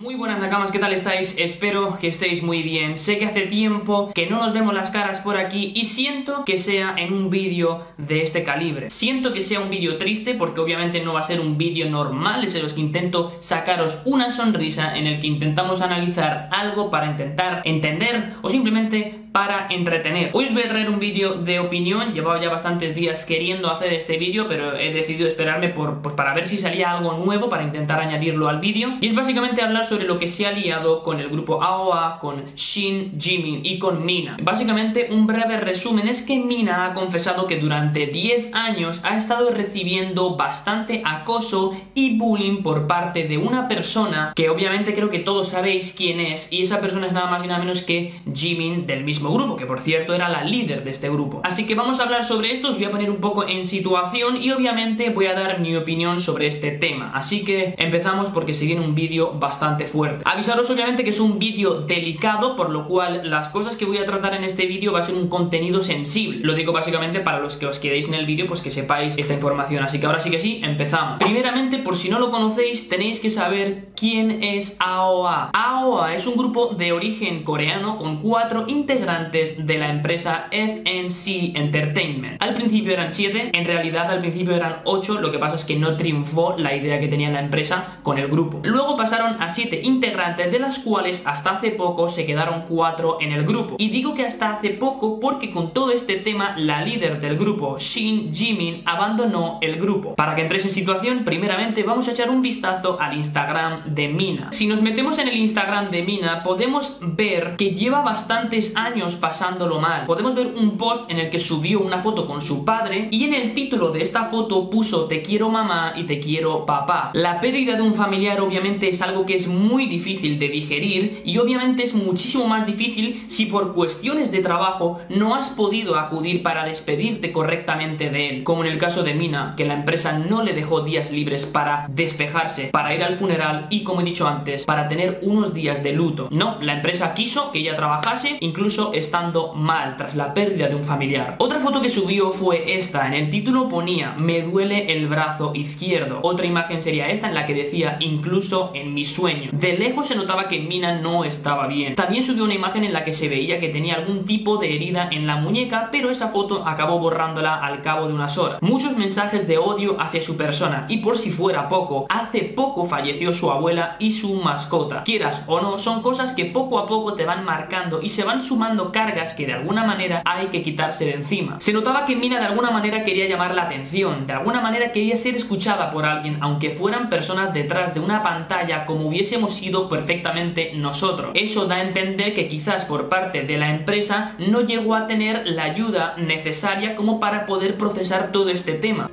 Muy buenas Nakamas, ¿qué tal estáis? Espero que estéis muy bien. Sé que hace tiempo que no nos vemos las caras por aquí y siento que sea en un vídeo de este calibre. Siento que sea un vídeo triste porque obviamente no va a ser un vídeo normal, es en los que intento sacaros una sonrisa en el que intentamos analizar algo para intentar entender o simplemente para entretener. Hoy os voy a traer un vídeo de opinión, llevaba ya bastantes días queriendo hacer este vídeo, pero he decidido esperarme por, pues para ver si salía algo nuevo para intentar añadirlo al vídeo. Y es básicamente hablar sobre lo que se ha liado con el grupo AOA, con Shin, Jimin y con Mina. Básicamente un breve resumen es que Mina ha confesado que durante 10 años ha estado recibiendo bastante acoso y bullying por parte de una persona que obviamente creo que todos sabéis quién es y esa persona es nada más y nada menos que Jimin del mismo grupo, que por cierto era la líder de este grupo. Así que vamos a hablar sobre esto, os voy a poner un poco en situación y obviamente voy a dar mi opinión sobre este tema. Así que empezamos porque se viene un vídeo bastante fuerte. Avisaros obviamente que es un vídeo delicado, por lo cual las cosas que voy a tratar en este vídeo va a ser un contenido sensible. Lo digo básicamente para los que os quedéis en el vídeo, pues que sepáis esta información. Así que ahora sí que sí, empezamos. Primeramente, por si no lo conocéis, tenéis que saber quién es AOA. AOA es un grupo de origen coreano con cuatro integrantes de la empresa FNC Entertainment. Al principio eran 7, en realidad al principio eran 8, lo que pasa es que no triunfó la idea que tenía la empresa con el grupo. Luego pasaron a 7 integrantes, de las cuales hasta hace poco se quedaron 4 en el grupo. Y digo que hasta hace poco porque con todo este tema la líder del grupo, Shin Jimin, abandonó el grupo. Para que entréis en situación, primeramente vamos a echar un vistazo al Instagram de Mina. Si nos metemos en el Instagram de Mina, podemos ver que lleva bastantes años pasándolo mal. Podemos ver un post en el que subió una foto con su padre y en el título de esta foto puso te quiero mamá y te quiero papá. La pérdida de un familiar obviamente es algo que es muy difícil de digerir y obviamente es muchísimo más difícil si por cuestiones de trabajo no has podido acudir para despedirte correctamente de él, como en el caso de Mina, que la empresa no le dejó días libres para despejarse, para ir al funeral y como he dicho antes, para tener unos días de luto. No, la empresa quiso que ella trabajase, incluso estando mal tras la pérdida de un familiar. Otra foto que subió fue esta, en el título ponía me duele el brazo izquierdo. Otra imagen sería esta en la que decía incluso en mi sueño. De lejos se notaba que Mina no estaba bien. También subió una imagen en la que se veía que tenía algún tipo de herida en la muñeca, pero esa foto acabó borrándola al cabo de unas horas. Muchos mensajes de odio hacia su persona y por si fuera poco, hace poco falleció su abuela y su mascota. Quieras o no, son cosas que poco a poco te van marcando y se van sumando cargas que de alguna manera hay que quitarse de encima. Se notaba que Mina de alguna manera quería llamar la atención, de alguna manera quería ser escuchada por alguien, aunque fueran personas detrás de una pantalla como hubiésemos sido perfectamente nosotros. Eso da a entender que quizás por parte de la empresa no llegó a tener la ayuda necesaria como para poder procesar todo este tema.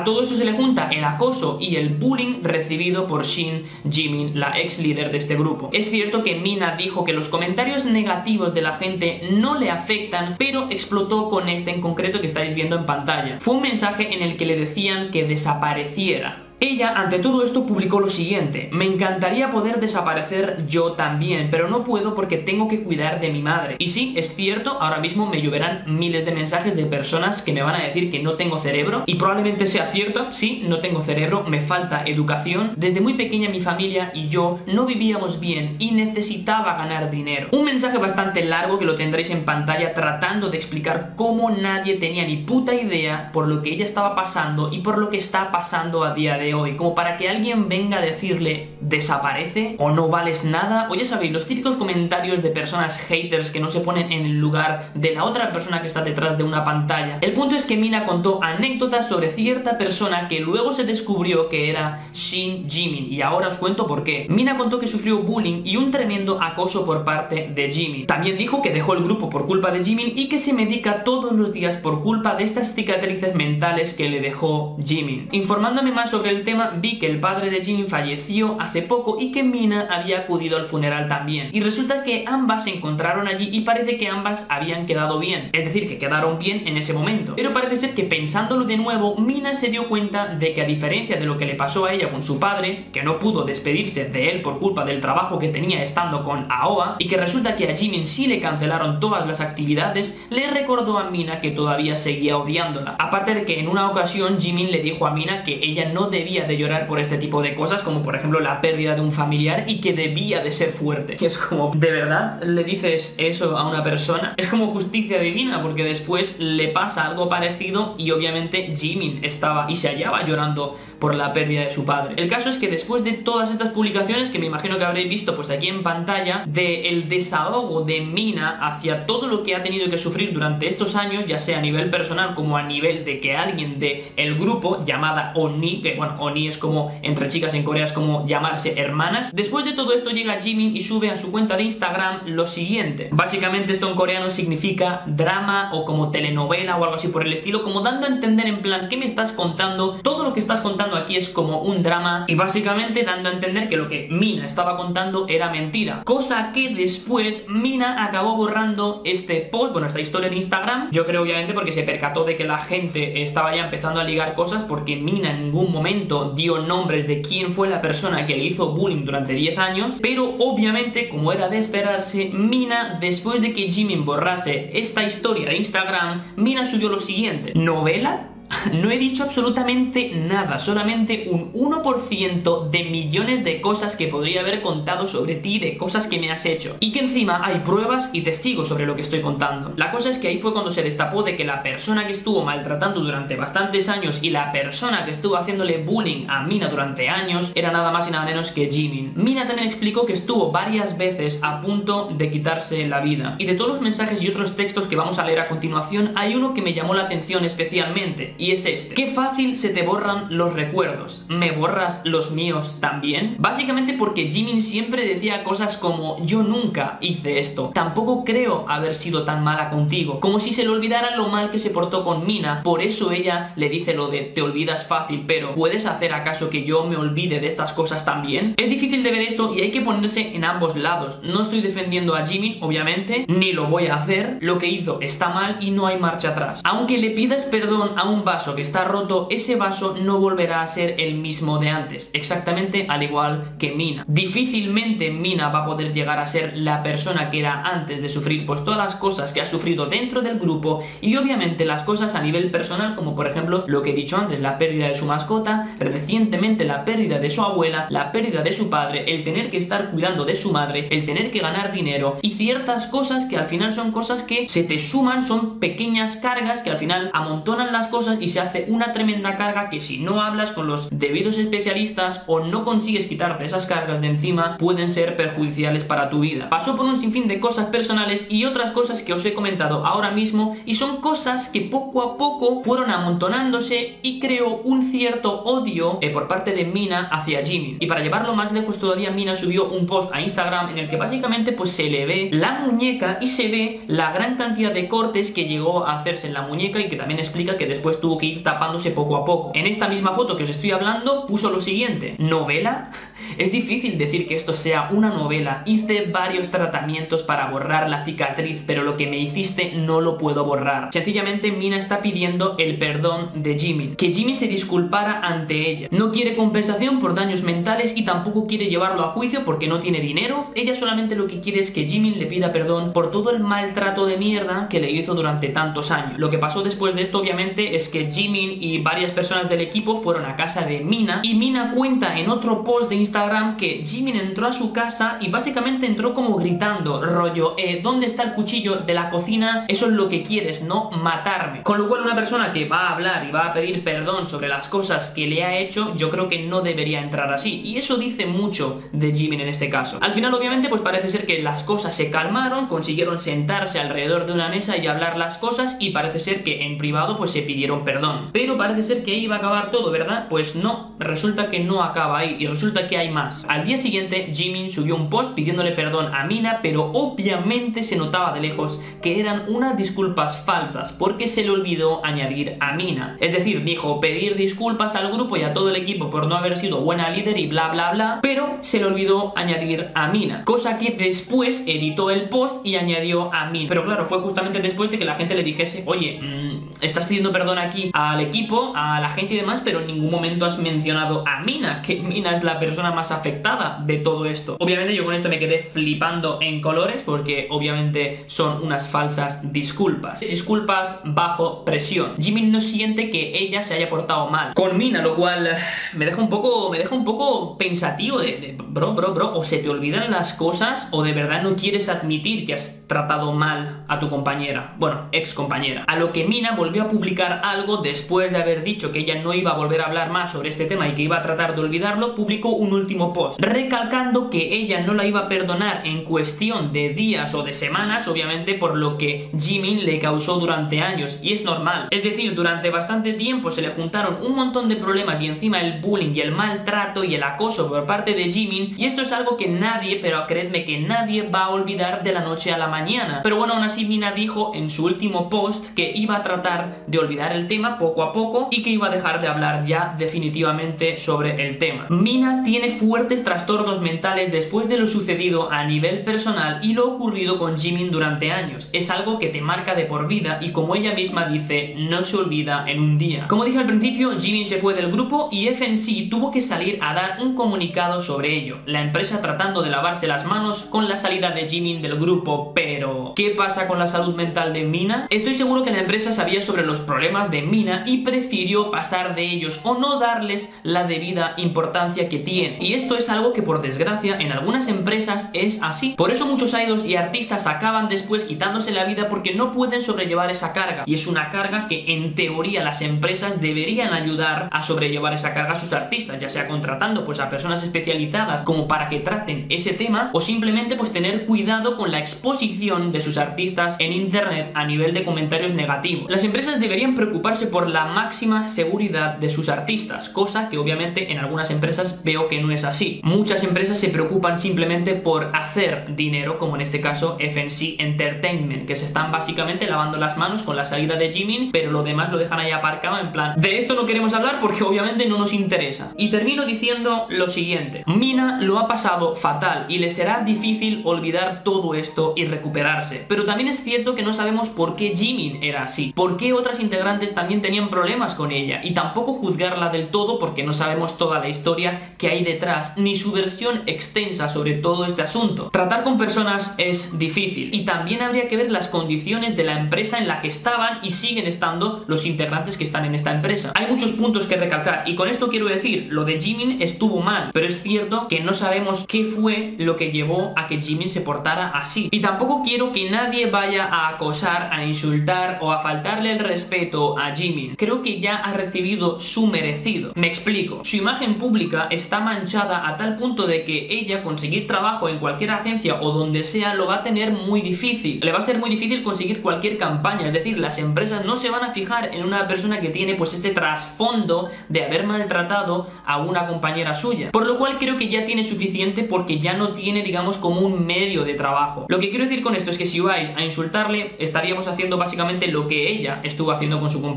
A todo esto se le junta el acoso y el bullying recibido por Shin Jimin, la ex líder de este grupo. Es cierto que Mina dijo que los comentarios negativos de la gente no le afectan, pero explotó con este en concreto que estáis viendo en pantalla. Fue un mensaje en el que le decían que desapareciera. Ella, ante todo esto, publicó lo siguiente, me encantaría poder desaparecer yo también, pero no puedo porque tengo que cuidar de mi madre. Y sí, es cierto, ahora mismo me lloverán miles de mensajes de personas que me van a decir que no tengo cerebro, y probablemente sea cierto, sí, no tengo cerebro, me falta educación. Desde muy pequeña mi familia y yo no vivíamos bien y necesitaba ganar dinero. Un mensaje bastante largo que lo tendréis en pantalla tratando de explicar cómo nadie tenía ni puta idea por lo que ella estaba pasando y por lo que está pasando a día de hoy, como para que alguien venga a decirle desaparece o no vales nada, o ya sabéis, los típicos comentarios de personas haters que no se ponen en el lugar de la otra persona que está detrás de una pantalla. El punto es que Mina contó anécdotas sobre cierta persona que luego se descubrió que era Shin Jimin, y ahora os cuento por qué. Mina contó que sufrió bullying y un tremendo acoso por parte de Jimin. También dijo que dejó el grupo por culpa de Jimin y que se medica todos los días por culpa de estas cicatrices mentales que le dejó Jimin. Informándome más sobre el el tema, vi que el padre de Jimin falleció hace poco y que Mina había acudido al funeral también. Y resulta que ambas se encontraron allí y parece que ambas habían quedado bien. Es decir, que quedaron bien en ese momento. Pero parece ser que pensándolo de nuevo, Mina se dio cuenta de que a diferencia de lo que le pasó a ella con su padre, que no pudo despedirse de él por culpa del trabajo que tenía estando con Aoa, y que resulta que a Jimin sí le cancelaron todas las actividades, le recordó a Mina que todavía seguía odiándola. Aparte de que en una ocasión Jimin le dijo a Mina que ella no debía de llorar por este tipo de cosas, como por ejemplo la pérdida de un familiar, y que debía de ser fuerte. Y es como, ¿de verdad le dices eso a una persona? Es como justicia divina, porque después le pasa algo parecido y obviamente Jimin estaba y se hallaba llorando por la pérdida de su padre. El caso es que después de todas estas publicaciones, que me imagino que habréis visto pues aquí en pantalla, de el desahogo de Mina hacia todo lo que ha tenido que sufrir durante estos años, ya sea a nivel personal como a nivel de que alguien de grupo, llamada Oni, que bueno, Oni es como entre chicas en Corea es como llamarse hermanas. Después de todo esto llega Jimin y sube a su cuenta de Instagram lo siguiente. Básicamente esto en coreano significa drama o como telenovela o algo así por el estilo, como dando a entender en plan, ¿qué me estás contando? Todo lo que estás contando aquí es como un drama y básicamente dando a entender que lo que Mina estaba contando era mentira. Cosa que después Mina acabó borrando este post, bueno, esta historia de Instagram. Yo creo obviamente porque se percató de que la gente estaba ya empezando a ligar cosas porque Mina en ningún momento dio nombres de quién fue la persona que le hizo bullying durante 10 años, pero obviamente como era de esperarse, Mina después de que Jimin borrase esta historia de Instagram, Mina subió lo siguiente, novela no he dicho absolutamente nada, solamente un 1% de millones de cosas que podría haber contado sobre ti, de cosas que me has hecho. Y que encima hay pruebas y testigos sobre lo que estoy contando. La cosa es que ahí fue cuando se destapó de que la persona que estuvo maltratando durante bastantes años y la persona que estuvo haciéndole bullying a Mina durante años era nada más y nada menos que Jimin. Mina también explicó que estuvo varias veces a punto de quitarse la vida. Y de todos los mensajes y otros textos que vamos a leer a continuación, hay uno que me llamó la atención especialmente y es este. Qué fácil se te borran los recuerdos. ¿Me borras los míos también? Básicamente porque Jimin siempre decía cosas como yo nunca hice esto. Tampoco creo haber sido tan mala contigo. Como si se le olvidara lo mal que se portó con Mina. Por eso ella le dice lo de te olvidas fácil, pero ¿puedes hacer acaso que yo me olvide de estas cosas también? Es difícil de ver esto y hay que ponerse en ambos lados. No estoy defendiendo a Jimin, obviamente, ni lo voy a hacer. Lo que hizo está mal y no hay marcha atrás. Aunque le pidas perdón a un vaso que está roto, ese vaso no volverá a ser el mismo de antes, exactamente al igual que Mina. Difícilmente Mina va a poder llegar a ser la persona que era antes de sufrir pues todas las cosas que ha sufrido dentro del grupo y obviamente las cosas a nivel personal como por ejemplo lo que he dicho antes, la pérdida de su mascota, recientemente la pérdida de su abuela, la pérdida de su padre, el tener que estar cuidando de su madre, el tener que ganar dinero y ciertas cosas que al final son cosas que se te suman, son pequeñas cargas que al final amontonan las cosas y se hace una tremenda carga que si no hablas con los debidos especialistas o no consigues quitarte esas cargas de encima pueden ser perjudiciales para tu vida. Pasó por un sinfín de cosas personales y otras cosas que os he comentado ahora mismo y son cosas que poco a poco fueron amontonándose y creó un cierto odio eh, por parte de Mina hacia Jimin. Y para llevarlo más lejos todavía Mina subió un post a Instagram en el que básicamente pues se le ve la muñeca y se ve la gran cantidad de cortes que llegó a hacerse en la muñeca y que también explica que después tuvo que ir tapándose poco a poco. En esta misma foto que os estoy hablando puso lo siguiente, ¿novela? Es difícil decir que esto sea una novela. Hice varios tratamientos para borrar la cicatriz, pero lo que me hiciste no lo puedo borrar. Sencillamente Mina está pidiendo el perdón de Jimmy, que Jimmy se disculpara ante ella. No quiere compensación por daños mentales y tampoco quiere llevarlo a juicio porque no tiene dinero. Ella solamente lo que quiere es que Jimmy le pida perdón por todo el maltrato de mierda que le hizo durante tantos años. Lo que pasó después de esto obviamente es que Jimmy y varias personas del equipo fueron a casa de Mina y Mina cuenta en otro post de Instagram que Jimin entró a su casa y básicamente entró como gritando, rollo, eh, ¿dónde está el cuchillo de la cocina? Eso es lo que quieres, no matarme. Con lo cual una persona que va a hablar y va a pedir perdón sobre las cosas que le ha hecho, yo creo que no debería entrar así. Y eso dice mucho de Jimin en este caso. Al final obviamente pues parece ser que las cosas se calmaron, consiguieron sentarse alrededor de una mesa y hablar las cosas y parece ser que en privado pues se pidieron perdón. Pero parece ser que ahí iba a acabar todo, ¿verdad? Pues no, resulta que no acaba ahí y resulta que hay más. Al día siguiente, Jimin subió un post pidiéndole perdón a Mina, pero obviamente se notaba de lejos que eran unas disculpas falsas porque se le olvidó añadir a Mina. Es decir, dijo pedir disculpas al grupo y a todo el equipo por no haber sido buena líder y bla bla bla, pero se le olvidó añadir a Mina. Cosa que después editó el post y añadió a Mina. Pero claro, fue justamente después de que la gente le dijese, oye, mmm, estás pidiendo perdón aquí al equipo, a la gente y demás, pero en ningún momento has mencionado a Mina, que Mina es la persona más afectada de todo esto. Obviamente yo con esto me quedé flipando en colores porque obviamente son unas falsas disculpas. Disculpas bajo presión. Jimin no siente que ella se haya portado mal con Mina, lo cual me deja un poco, me deja un poco pensativo de, de bro, bro, bro, o se te olvidan las cosas o de verdad no quieres admitir que has tratado mal a tu compañera, bueno, ex compañera. A lo que Mina volvió a publicar algo después de haber dicho que ella no iba a volver a hablar más sobre este tema y que iba a tratar de olvidarlo, publicó un último post, recalcando que ella no la iba a perdonar en cuestión de días o de semanas, obviamente por lo que Jimin le causó durante años, y es normal. Es decir, durante bastante tiempo se le juntaron un montón de problemas y encima el bullying y el maltrato y el acoso por parte de Jimin, y esto es algo que nadie, pero creedme que nadie va a olvidar de la noche a la mañana. Pero bueno, aún así Mina dijo en su último post que iba a tratar de olvidar el tema poco a poco y que iba a dejar de hablar ya definitivamente sobre el tema. Mina tiene fuertes trastornos mentales después de lo sucedido a nivel personal y lo ocurrido con Jimin durante años. Es algo que te marca de por vida y como ella misma dice, no se olvida en un día. Como dije al principio, Jimin se fue del grupo y FNC tuvo que salir a dar un comunicado sobre ello. La empresa tratando de lavarse las manos con la salida de Jimin del grupo, pero ¿qué pasa con la salud mental de Mina? Estoy seguro que la empresa sabía sobre los problemas de Mina y prefirió pasar de ellos o no darles la debida importancia que tiene. Y esto es algo que por desgracia en algunas empresas es así. Por eso muchos idols y artistas acaban después quitándose la vida porque no pueden sobrellevar esa carga. Y es una carga que en teoría las empresas deberían ayudar a sobrellevar esa carga a sus artistas, ya sea contratando pues a personas especializadas como para que traten ese tema o simplemente pues tener cuidado con la exposición de sus artistas en internet a nivel de comentarios negativos. Las empresas deberían preocuparse por la máxima seguridad de sus artistas, cosa que obviamente en algunas empresas veo que no es así. Muchas empresas se preocupan simplemente por hacer dinero, como en este caso FNC Entertainment, que se están básicamente lavando las manos con la salida de Jimin, pero lo demás lo dejan ahí aparcado en plan, de esto no queremos hablar porque obviamente no nos interesa. Y termino diciendo lo siguiente, Mina lo ha pasado fatal y le será difícil olvidar todo esto y recuperarse, pero también es cierto que no sabemos por qué Jimin era así, por qué otras integrantes también tenían problemas con ella y tampoco juzgarla del todo porque no sabemos toda la historia que hay detrás ni su versión extensa sobre todo este asunto. Tratar con personas es difícil y también habría que ver las condiciones de la empresa en la que estaban y siguen estando los integrantes que están en esta empresa. Hay muchos puntos que recalcar y con esto quiero decir, lo de Jimin estuvo mal, pero es cierto que no sabemos qué fue lo que llevó a que Jimin se portara así. Y tampoco quiero que nadie vaya a acosar, a insultar o a faltarle el respeto a Jimin. Creo que ya ha recibido su merecido. Me explico. Su imagen pública está manchada a tal punto de que ella conseguir trabajo en cualquier agencia o donde sea lo va a tener muy difícil. Le va a ser muy difícil conseguir cualquier campaña. Es decir, las empresas no se van a fijar en una persona que tiene pues este trasfondo de haber maltratado a una compañera suya. Por lo cual creo que ya tiene suficiente porque ya no tiene digamos como un medio de trabajo. Lo que quiero decir con esto es que si vais a insultarle estaríamos haciendo básicamente lo que ella estuvo haciendo con su compañera.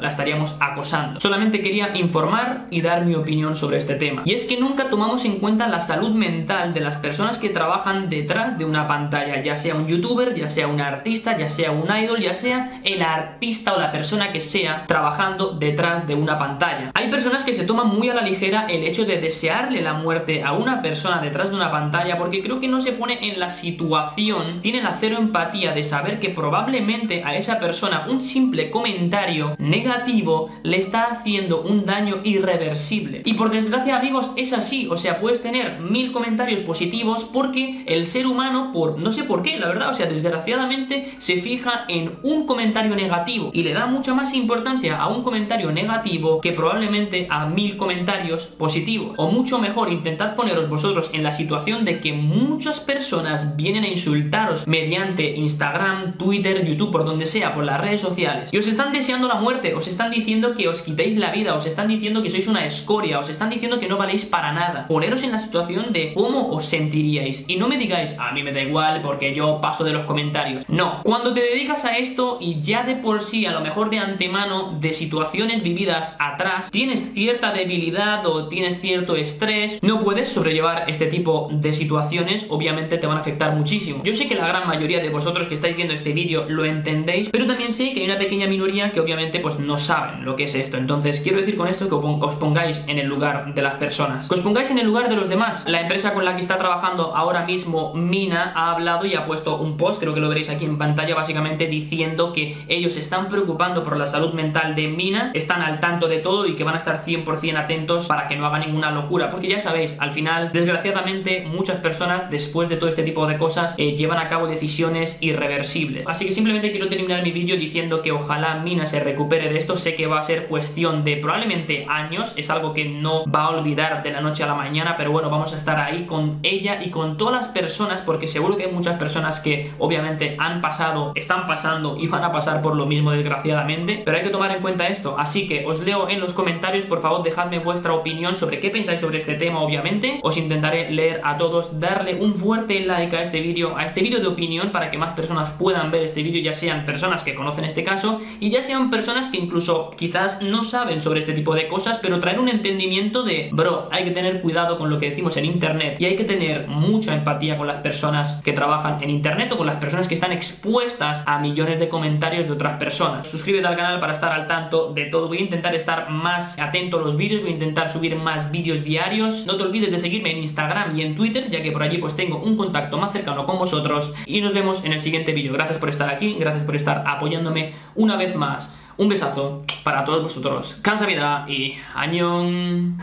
La estaríamos acosando. Solamente quería informar y dar mi opinión sobre este tema. Y es que nunca tomamos en cuenta la salud mental de las personas que trabajan detrás de una pantalla, ya sea un youtuber, ya sea un artista, ya sea un idol, ya sea el artista o la persona que sea trabajando detrás de una pantalla. Hay personas que se toman muy a la ligera el hecho de desearle la muerte a una persona detrás de una pantalla porque creo que no se pone en la situación, tiene la cero empatía de saber que probablemente a esa persona un simple comentario negativo le está haciendo un daño irreversible. Y por desgracia amigos es así, o sea, puedes tener mil comentarios positivos porque el ser humano, por no sé por qué, la verdad, o sea, desgraciadamente se fija en un comentario negativo y le da mucha más importancia a un comentario negativo que probablemente a mil comentarios positivos. O mucho mejor, intentad poneros vosotros en la situación de que muchas personas vienen a insultaros mediante Instagram, Twitter, YouTube, por donde sea, por las redes sociales y os están deseando la muerte, os están diciendo que os quitéis la vida, os están diciendo que sois una escoria, os están diciendo que no valéis para nada. Poneros en la situación de cómo os sentiríais y no me digáis, a mí me da igual porque yo paso de los comentarios. No, cuando te dedicas a esto y ya de por sí, a lo mejor de antemano, de situaciones vividas atrás, tienes cierta debilidad o tienes cierto estrés, no puedes sobrellevar este tipo de situaciones, obviamente te van a afectar muchísimo. Yo sé que la gran mayoría de vosotros que estáis viendo este vídeo lo entendéis, pero también sé que hay una pequeña minoría que obviamente pues no saben lo que es esto. Entonces, quiero decir con esto que os pongáis en el lugar de las personas. Que os pongáis en el lugar de los demás. La empresa con la que está trabajando ahora mismo Mina ha hablado y ha puesto un post, creo que lo veréis aquí en pantalla, básicamente diciendo que ellos están preocupando por la salud mental de Mina, están al tanto de todo y que van a estar 100% atentos para que no haga ninguna locura. Porque ya sabéis, al final, desgraciadamente, muchas personas después de todo este tipo de cosas eh, llevan a cabo decisiones irreversibles. Así que simplemente quiero terminar mi vídeo diciendo que ojalá Mina se recupere de esto. Sé que va a ser cuestión de probablemente años, es algo que no va a olvidar de la noche a la mañana, pero bueno, vamos a estar ahí con ella y con todas las personas, porque seguro que hay muchas personas que obviamente han pasado, están pasando y van a pasar por lo mismo desgraciadamente, pero hay que tomar en cuenta esto. Así que os leo en los comentarios, por favor, dejadme vuestra opinión sobre qué pensáis sobre este tema, obviamente. Os intentaré leer a todos, darle un fuerte like a este vídeo, a este vídeo de opinión para que más personas puedan ver este vídeo, ya sean personas que conocen este caso y ya sean personas que incluso quizás no saben sobre este tipo de cosas, pero traer un entendimiento de, bro, hay que tener cuidado con lo que decimos en internet y hay que tener mucha empatía con las personas que trabajan en internet o con las personas que están expuestas a millones de comentarios de otras personas. Suscríbete al canal para estar al tanto de todo. Voy a intentar estar más atento a los vídeos, voy a intentar subir más vídeos diarios. No te olvides de seguirme en Instagram y en Twitter, ya que por allí pues tengo un contacto más cercano con vosotros y nos vemos en el siguiente vídeo. Gracias por estar aquí, gracias por estar apoyándome una vez más. Un besazo para todos vosotros. Cansa vida y añón.